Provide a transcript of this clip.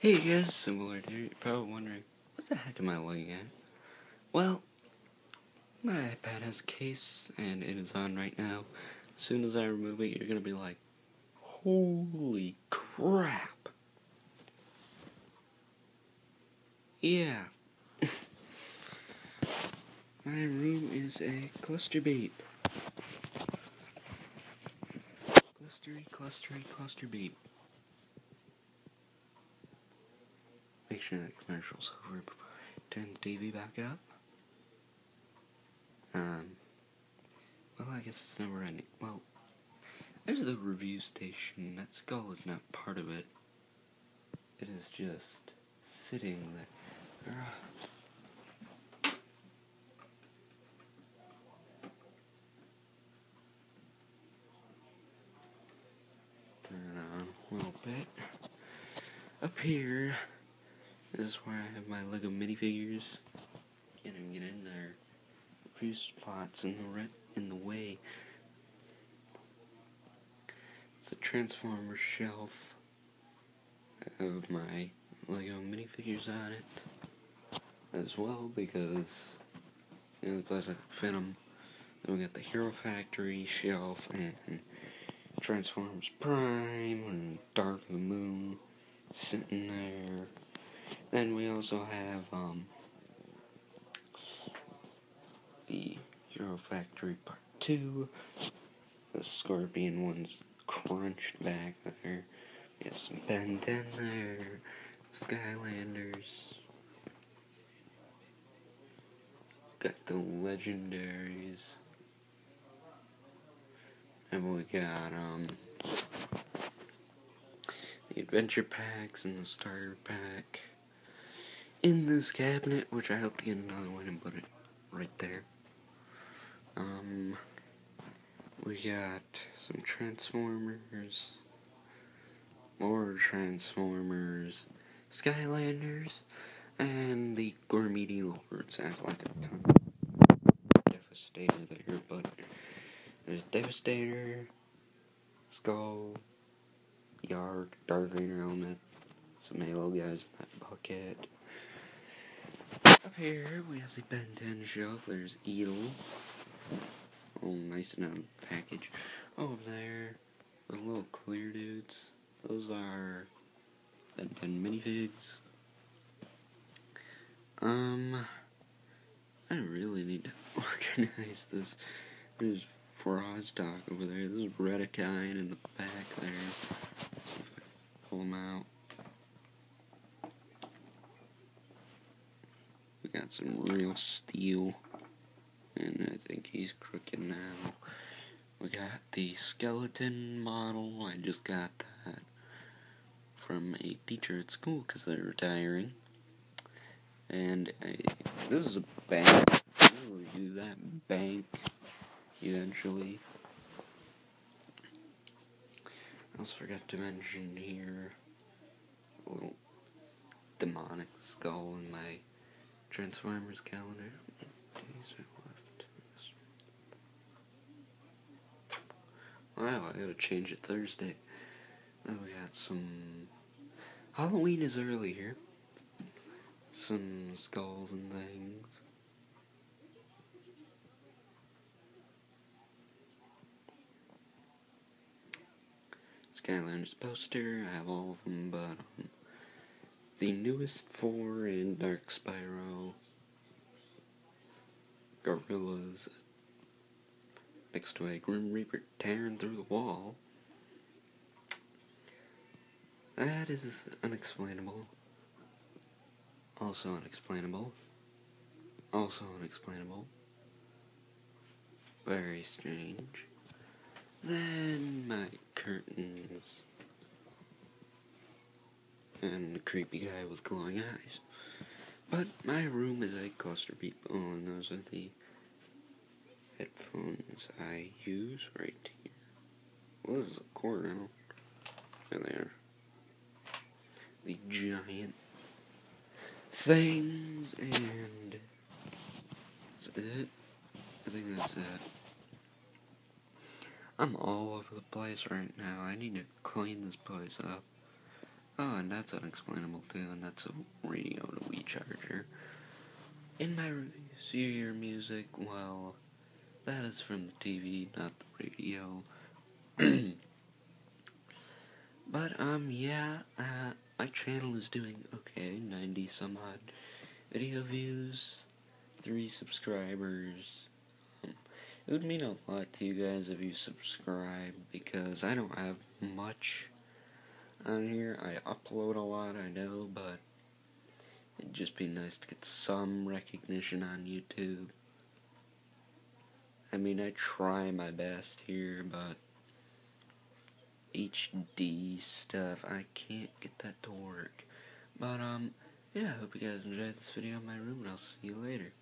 Hey guys, Similar here. You're probably wondering, what the heck am I looking at? Well, my iPad has a case, and it is on right now. As soon as I remove it, you're gonna be like, holy crap! Yeah. my room is a cluster beep. Clustery, clustery, cluster beep. Sure that commercial's over. Turn the TV back up. Um. Well, I guess it's never ending. Well, there's the review station. That skull is not part of it. It is just sitting there. Turn it on a little bit. Up here. This is where I have my Lego minifigures. Can't even get in there. A few spots in the in the way. It's a Transformer shelf. Have my Lego minifigures on it as well because it's the only place I can fit them. Then we got the Hero Factory shelf and Transformers Prime and Dark of the Moon sitting there. Then we also have um, the Hero Factory Part 2. The Scorpion one's crunched back there. We have some Ben 10 there. Skylanders. Got the legendaries. And we got um the adventure packs and the starter pack in this cabinet, which I hope to get another one and put it right there. Um, we got some Transformers, more Transformers, Skylanders, and the Gormiti Lords. I like a ton of Devastator there, but there's Devastator, Skull, Yarg, Darth Vader helmet, some Halo guys in that bucket. Here we have the Ben 10 shelf. There's Edel. Oh, nice and out package. Over there, those little clear dudes. Those are Ben 10 minifigs. Um, I really need to organize this. There's Frostalk over there. There's Redekine in the back there. See if I can pull them out. We got some real steel. And I think he's crooked now. We got the skeleton model. I just got that from a teacher at school because they're retiring. And I, this is a bank. I'll review that bank eventually. I also forgot to mention here a little demonic skull in my Transformers calendar. Days left. Wow, I gotta change it Thursday. Then we got some. Halloween is early here. Some skulls and things. Skylanders poster. I have all of them, but um, the newest four in Dark Spyro, Gorillas, next to a Grim Reaper tearing through the wall. That is unexplainable. Also unexplainable. Also unexplainable. Very strange. Then my curtains. And the creepy guy with glowing eyes. But my room is a cluster beep. Oh, and those are the headphones I use right here. Well, this is a cord now. There they are. The giant things, and that's it. I think that's it. I'm all over the place right now. I need to clean this place up. Oh, and that's unexplainable too, and that's a radio to Wii charger. In my reviews, you hear music, well, that is from the TV, not the radio. but, um, yeah, uh, my channel is doing okay, 90 some odd video views, 3 subscribers. Um, it would mean a lot to you guys if you subscribe, because I don't have much on here. I upload a lot, I know, but it'd just be nice to get some recognition on YouTube. I mean, I try my best here, but HD stuff, I can't get that to work. But, um, yeah, I hope you guys enjoyed this video in my room, and I'll see you later.